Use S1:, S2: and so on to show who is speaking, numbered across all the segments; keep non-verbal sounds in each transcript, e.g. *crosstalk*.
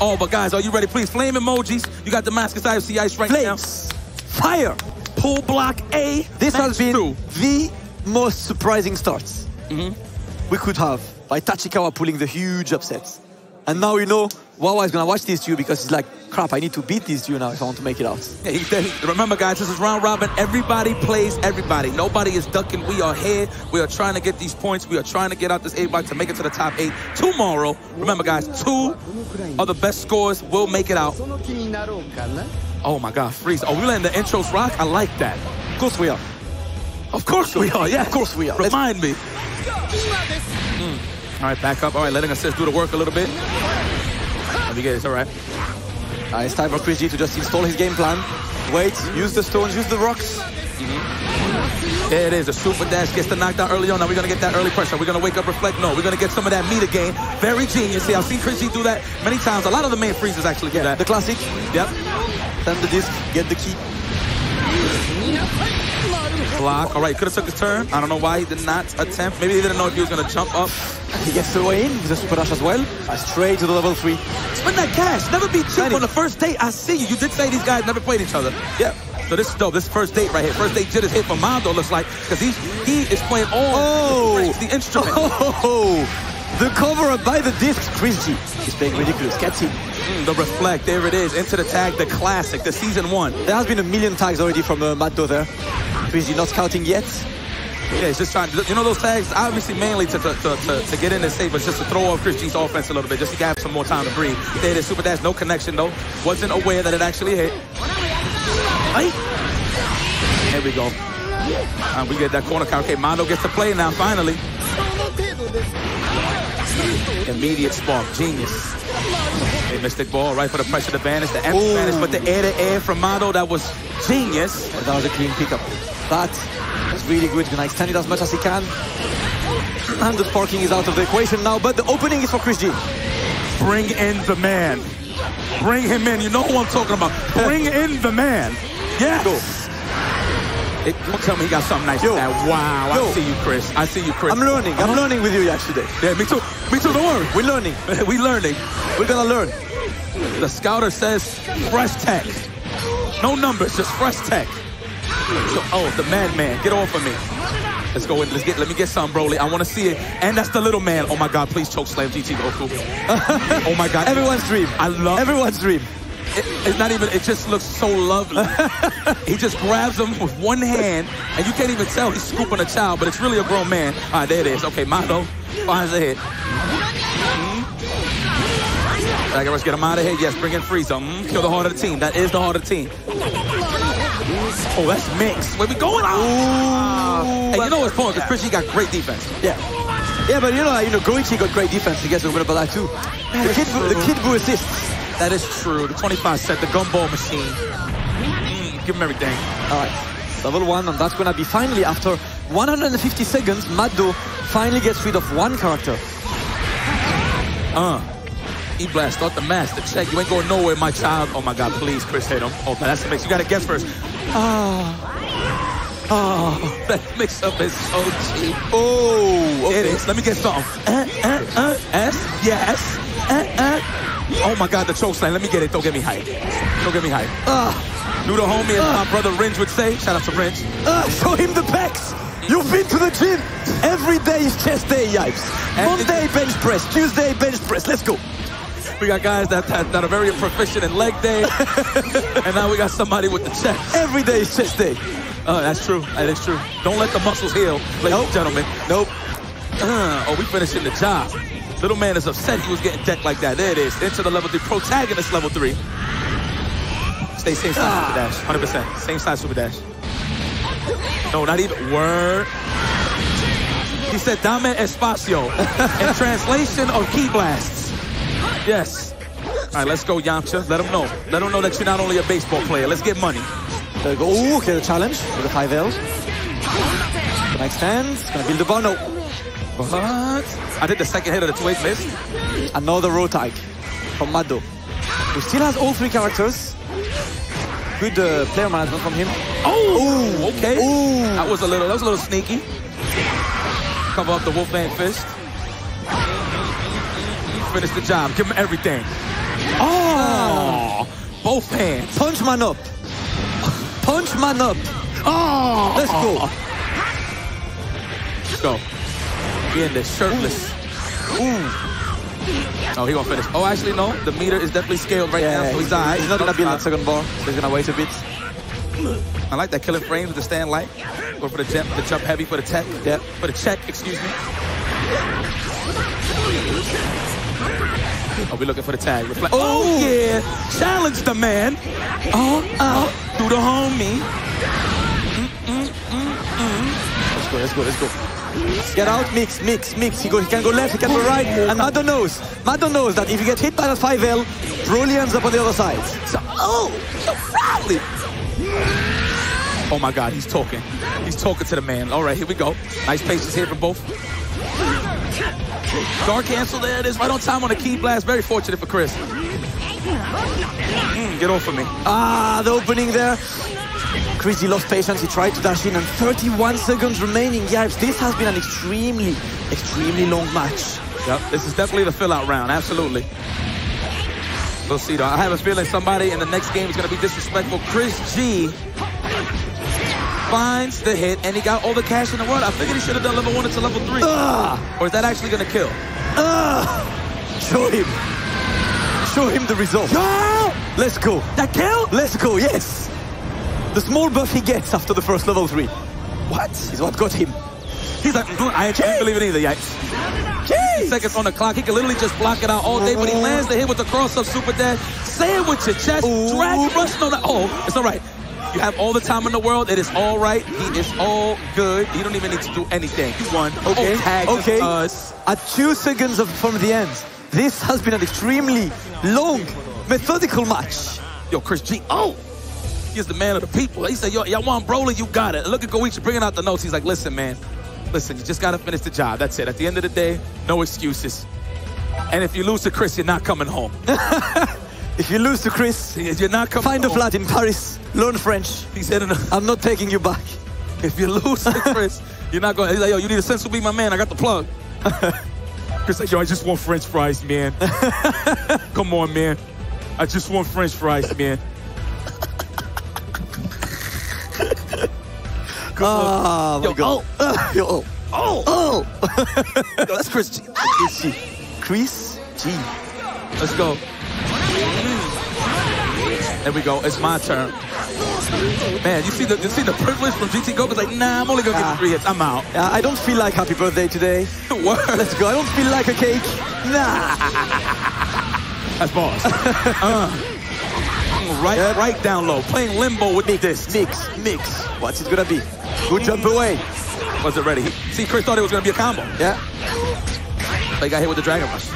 S1: Oh, but guys, are you ready? Please, flame emojis. You got Damascus IFC Ice right
S2: Flames. Fire.
S1: now. Pull block A.
S2: This has been the most surprising starts
S1: Mm-hmm.
S2: we could have by Tachikawa pulling the huge upsets. And now you know Wawa is going to watch these two because he's like, crap, I need to beat these two now if I want to make it out.
S1: Remember, guys, this is round robin. Everybody plays everybody. Nobody is ducking. We are here. We are trying to get these points. We are trying to get out this eight box to make it to the top eight tomorrow. Remember, guys, two of the best scores will make it out. Oh, my God, freeze. Oh, we letting the intros rock? I like that.
S2: Of course we are.
S1: Of course we are, yeah.
S2: Of course we are.
S1: Remind Let's me. Mm. All right, back up. All right, letting assist do the work a little bit. Let me get it. It's all right.
S2: Uh, it's time for Chris G to just install his game plan. Wait, use the stones, use the rocks.
S1: There it is. The super dash gets the knockdown early on. Now we're gonna get that early pressure. We're gonna wake up, reflect. No, we're gonna get some of that meat again. Very genius. See, I've seen Chris G do that many times. A lot of the main Friezas actually get
S2: Yeah,
S1: that.
S2: the classic.
S1: Yep.
S2: Send the disc, get the key.
S1: Block. All right, could have took his turn. I don't know why he did not attempt. Maybe he didn't know if he was gonna jump up.
S2: He gets the way in with the super dash as well. Straight to the level three.
S1: Spend that cash. Never be cheap on the first date. I see you. You did say these guys never played each other. Yeah. So this is dope. This first date right here. First date jitters hit for Mondo looks like because he he is playing all
S2: Oh.
S1: the instrument. *laughs*
S2: Oh, the cover up by the disc, Chris G. He's playing ridiculous. Gets him.
S1: Mm, the reflect. There it is. Into the tag. The classic. The season one.
S2: There has been a million tags already from uh, Maddo Busy not counting yet.
S1: Yeah, he's just trying to, you know, those tags, obviously mainly to, to, to, to get in and save, but just to throw off Christian's offense a little bit, just to have some more time to breathe. There it is, super dash, no connection though. Wasn't aware that it actually hit. Hey. There we go. And we get that corner count. Okay, Mondo gets to play now, finally. Immediate spark, genius. A missed the ball right for the pressure to vanish, the vanish, but the air-to-air -air from Mondo, that was genius.
S2: That was a clean pickup. That was really good. Gonna extend it as much as he can. And the sparking is out of the equation now, but the opening is for Chris G.
S1: Bring in the man. Bring him in. You know who I'm talking about. Bring *laughs* in the man. Yes.
S2: Go.
S1: It, don't tell me he got something nice
S2: Yo.
S1: that. Wow.
S2: Yo.
S1: I see you, Chris. I see you, Chris.
S2: I'm learning. I'm learning with you Yash today.
S1: Yeah, me too. Me too. Don't worry.
S2: We're learning. *laughs*
S1: We're learning.
S2: We're gonna learn.
S1: The scouter says fresh tech. No numbers, just fresh tech. So, oh, the madman. Get off of me. Let's go in. Let's get. Let me get some, Broly. I want to see it. And that's the little man. Oh my God! Please choke slam GT Goku. *laughs* oh my God!
S2: Everyone's dream.
S1: I love.
S2: Everyone's dream.
S1: It, it's not even. It just looks so lovely. *laughs* he just grabs him with one hand, and you can't even tell he's scooping a child, but it's really a grown man. All right, there it is. Okay, Mondo finds the hit. Mm-hmm. Let's get him out of here. Yes, bring in Frieza. Mm, kill the heart of the team. That is the heart of the team. Oh, that's mix. Where we going? Ah. And you know what's point? Because Christian got great defense.
S2: Yeah. Yeah, but you know, you know, Goichi got great defense against the winner by that too. The kid, the kid who assists.
S1: That is true. The 25 set, the gumball machine. Mm, give him everything.
S2: All right, level one, and that's gonna be finally after 150 seconds. Maddo finally gets rid of one character.
S1: Uh. E-Blast, start the master. Check. You ain't going nowhere, my child. Oh my God, please, Chris, hit him. Oh, that's the mix. You gotta guess first.
S2: Ah, ah,
S1: That mix up is so cheap.
S2: oh, okay.
S1: is. Let me get something. Uh, uh, uh, S, yes. Uh, uh. Oh my God, the choke slam. Let me get it. Don't get me hype. Don't get me hype.
S2: Ah,
S1: New to homie, as my brother Ringe would say. Shout out to Ringe.
S2: ah, show him the pecs. You've been to the gym. Every day is chest day, Yipes. Monday bench press, Tuesday bench press. Let's go.
S1: We got guys that, that, that are very proficient in leg day. *laughs* and now we got somebody with the chest.
S2: Every day is chest day.
S1: Oh, that's true. That is true. Don't let the muscles heal, ladies
S2: Nope.
S1: and gentlemen.
S2: Nope.
S1: Uh, oh, we finishing the job. Little man is upset he was getting decked like that. There it is. Into the level three. Protagonist level three. Stay same size super dash. 100%. Same size super dash. No, not even. Word. He said Dame Espacio. *laughs* In translation of ki blasts. Yes. All right, let's go, Yamcha. Let him know. Let him know that you're not only a baseball player. Let's get money.
S2: There we go. Ooh, okay, the challenge with the 5L. Gonna extend, gonna build the bar. No.
S1: What? I did the second hit of the two-eight miss.
S2: Another road tag from Maddo, who still has all three characters. Good uh, player management from him.
S1: Oh, okay.
S2: Ooh.
S1: That was a little, that was a little sneaky. Cover up the Wolfman fist. Finish the job. Give him everything. Oh, both hands.
S2: Punch man up. Punch man up.
S1: Oh,
S2: Let's go.
S1: Let's go. He in there shirtless.
S2: Ooh.
S1: Oh, he gonna finish. Oh, actually, no. The meter is definitely scaled right now,
S2: Yeah,
S1: so he's all right.
S2: He's not gonna be in that second bar. He's gonna wait a bit.
S1: I like that killing frames with the stand light. Go for the jump, the jump heavy for the tech.
S2: Yeah.
S1: For the check, excuse me. Oh, we looking for the tag. Reflect. Oh, oh! yeah. Challenge the man. Oh, uh, uh, oh. Do the homie.
S2: Let's go, let's go, let's go. Get out, mix, mix, mix. He, go, he can go left, he can go right. And Maddo knows. Maddo knows that if you get hit by that 5L, Broly ends up on the other side.
S1: So, oh, so Riley. Oh my God, he's talking. He's talking to the man. All right, here we go. Nice patience here from both. Guard cancel, there it is, right on time on the ki blast. Very fortunate for Chris. Mm, get off of me.
S2: Ah, the opening there. Chris, he lost patience. He tried to dash in, and 31 seconds remaining. Yeah, this has been an extremely, extremely long match.
S1: Yep, this is definitely the fill-out round, absolutely. We'll see, though. I have a feeling somebody in the next game is going to be disrespectful. Chris G finds the hit, and he got all the cash in the world. I figured he should have done level one into level three.
S2: Ah,
S1: Or is that actually going to kill?
S2: ah. Show him. Show him the result. Let's go.
S1: That kill?
S2: Let's go, yes. The small buff he gets after the first level 3
S1: What?
S2: is what got him.
S1: He's like, "Mm, I can't believe it either, yikes.
S2: Jeez.
S1: Seconds on the clock. He can literally just block it out all day, but he lands the hit with the cross-up super dash. Say it with your chest.
S2: Ooh.
S1: Drag rushing on the... Oh, it's all right. You have all the time in the world. It is all right. He is all good. You don't even need to do anything. He won.
S2: Okay,
S1: Oh, tag
S2: okay.
S1: us.
S2: At two seconds of, from the end, this has been an extremely long, methodical match.
S1: Yo, Chris G. Oh! He's the man of the people. He said, yo, y'all want Broly, you got it. Look at Goichi bringing out the notes. He's like, listen, man. Listen, you just got to finish the job. That's it. At the end of the day, no excuses. And if you lose to Chris, you're not coming home. *laughs*
S2: If you lose to Chris,
S1: You're not coming
S2: find a flat in Paris, learn French.
S1: He said, a-
S2: I'm not taking you back.
S1: if you lose to Chris, *laughs* you're not going. He's like, yo, you need a sense to be my man. I got the plug. *laughs* Chris like, yo, I just want French fries, man. *laughs* Come on, man. I just want French fries, man.
S2: My
S1: Yo,
S2: God. Ah, yo, oh.
S1: Oh,
S2: Oh.
S1: yo, that's Chris G.
S2: Chris G. Chris G.
S1: Let's go. There we go. It's my turn. Man, you see the you see the privilege from GT Go? It's like, nah, I'm only gonna
S2: Ah.
S1: get three hits. I'm out.
S2: Uh, I don't feel like happy birthday today. *laughs*
S1: Word.
S2: Let's go. I don't feel like a cake. Nah. *laughs*
S1: That's boss. uh. Right,
S2: Yep.
S1: right down low. Playing limbo with this.
S2: Mix, mix. What's it gonna be? Good jump away.
S1: Was it ready? See, Chris thought it was gonna be a combo.
S2: Yeah.
S1: They got hit with the Dragon Rush.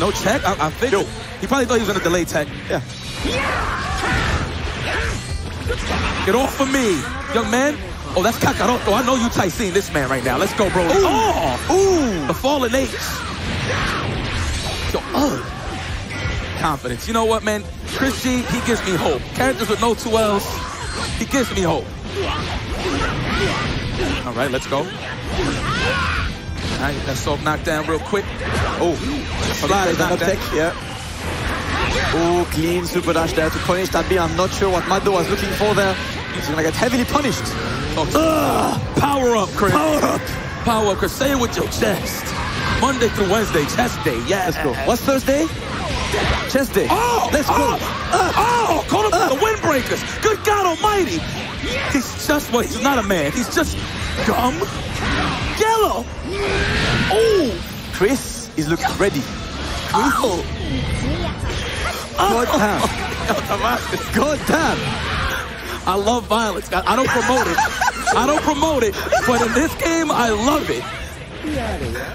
S1: No check. I, I figured. He probably thought he was gonna delay tech.
S2: Yeah.
S1: Get off of me, young man. Oh, that's Kakaroto. I know you tight seeing this man right now. Let's go, bro. Oh,
S2: Ooh.
S1: the fallen H. Yo, uh. Confidence. You know what, man? Chris G, he gives me hope. Characters with no two L's, he gives me hope. All right, let's go. All right, that soft knockdown real quick. Oh,
S2: up
S1: knockdown.
S2: tech, yeah. Oh, clean super dash there to punish that beam. I'm not sure what Maddo was looking for there. He's gonna get heavily punished.
S1: Oh, power up, Chris.
S2: Power up.
S1: Power up, Chris. Say it with your chest. Monday through Wednesday, chest day. Yeah.
S2: Let's go. What's Thursday? Chest day.
S1: Oh,
S2: Let's go.
S1: Oh, oh call him the windbreakers. Good God Almighty. He's just what? He's not a man. He's just dumb, yellow. Oh,
S2: Chris is looking ready.
S1: oh.
S2: God damn.
S1: oh.
S2: God *laughs* damn.
S1: I love violence. I I don't promote it. I don't promote it. But in this game, I love it.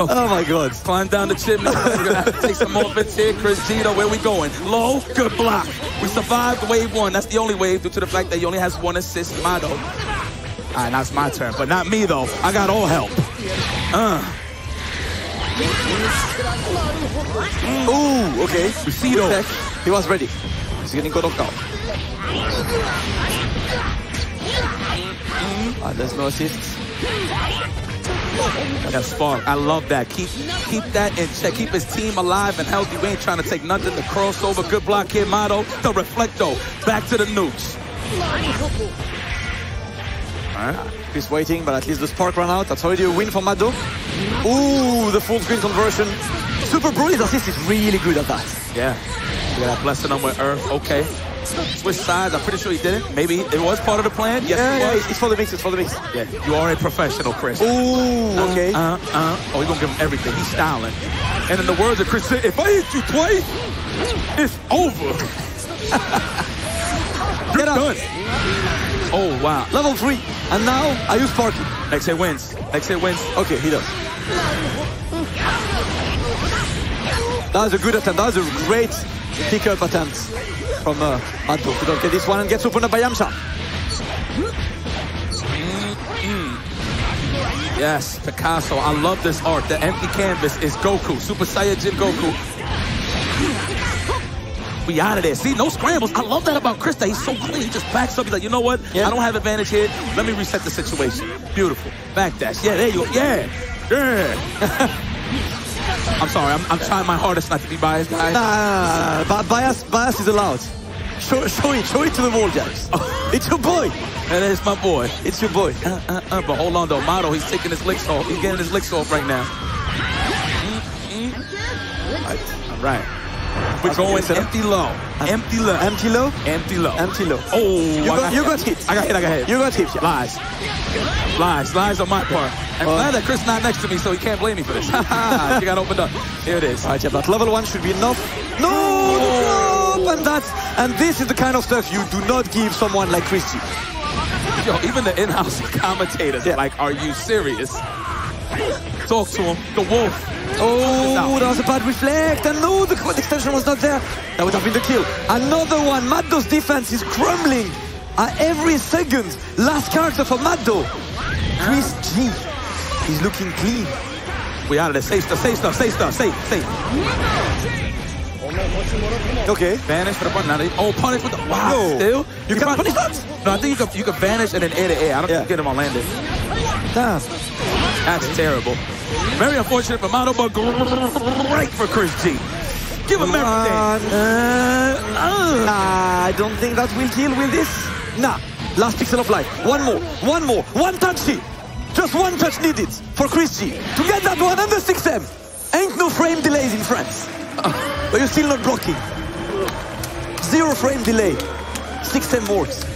S2: Oh my God.
S1: Climb down the chimney. We're gonna have to take some offense here. Chris Gito, where we going? Low, good block. We survived wave one. That's the only wave due to the fact that he only has one assist. Maddo. All right, now it's my turn, but not me though. I got all help. Uh,
S2: Ooh, okay.
S1: Lucido.
S2: Good. He was ready. He's getting got off guard. Ah, there's no assists.
S1: That spark. I love that. Keep keep that in check. Keep his team alive and healthy. We ain't trying to take nothing. The crossover. Good block here, Maddo. The reflecto. Back to the nukes. All right.
S2: He's waiting, but at least the spark ran out. That's already a win for Maddo. Ooh, the full screen conversion. Super Broly's assist is really good at that.
S1: Yeah. Yeah, that blessing him with Earth. Okay. Switch sides. I'm pretty sure he did it. Maybe it was part of the plan. Yes,
S2: Yeah,
S1: it
S2: yeah,
S1: was.
S2: it's for the mix, it's for the mix.
S1: Yeah, you are a professional, Chris.
S2: Ooh, okay.
S1: Uh, uh. Oh, we're gonna give him everything. He's styling. And in the words of Chris, if I hit you twice, it's over. *laughs*
S2: Get up.
S1: Done. Oh wow.
S2: Level 3. And now, I use Sparky.
S1: Next hit wins. Next hit wins.
S2: Okay, he does. That was a good attempt. That was a great pick-up attempt from uh, Maddo to don't get this one and gets opened up by Yamcha.
S1: Yes, Picasso. I love this art. The empty canvas is Goku, Super Saiyajin Goku. We out of there. See, no scrambles. I love that about Chris. That he's so clean. He just backs up. He's like, you know what?
S2: Yeah.
S1: I don't have advantage here. Let me reset the situation. Beautiful. Back dash. Yeah, there you go. Yeah. Yeah. *laughs* I'm sorry. I'm, I'm trying my hardest not to be biased, guys.
S2: Nah, but bias, bias is allowed. Show, show it, show it to the wall, Jax. *laughs* It's your boy.
S1: That is my boy.
S2: It's your boy.
S1: Uh, uh, uh, but hold on, though. Maddo, he's taking his licks off. He's getting his licks off right now. All right. We're going empty low. Um, empty low.
S2: Empty low,
S1: Empty low.
S2: empty low.
S1: Oh,
S2: You got, you got hit.
S1: I got hit. I got hit.
S2: You got hit, yeah.
S1: Lies. Lies. Lies on my part. I'm glad that Chris is not next to me, so he can't blame me for this. *laughs* she got opened up. Here it is.
S2: All right, yeah, but level one should be enough. No! And that's and this is the kind of stuff you do not give someone like Chris G.
S1: Yo, even the in-house *laughs* commentators
S2: Yeah.
S1: are like, are you serious? Talk to him. The wolf.
S2: Oh, that was a bad reflect. And no, the quad extension was not there. That would have been the kill. Another one. Maddo's defense is crumbling at every second. Last character for Maddo. Chris G. He's looking clean.
S1: We of there. Say stuff. Say stuff. Say stuff. Say. Say.
S2: Okay.
S1: Vanish for the button. Oh, punish with the wow.
S2: No.
S1: Still,
S2: You can
S1: prob-
S2: punish that?
S1: No, I think you can you can vanish and then air to air. I don't
S2: Yeah.
S1: think you get him on landing.
S2: Damn.
S1: That's terrible. Very unfortunate for Mano, but great for Chris G. Give him everything.
S2: Uh, uh, I don't think that will kill with this. Nah. Last pixel of life. One more. One more. One touch hit. Just one touch needed for Chris G to get that one under 6M. Ain't no frame delays in France. But you're still not blocking. Zero frame delay. 6M works.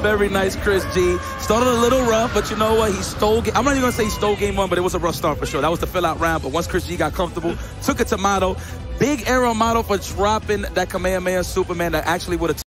S1: Very nice, Chris G. Started a little rough, but you know what? He stole. Game. I'm not even gonna say he stole game one, but it was a rough start for sure. That was the fill out round. But once Chris G got comfortable, took it to Maddo. Big arrow model for dropping that Kamehameha Superman that actually would have.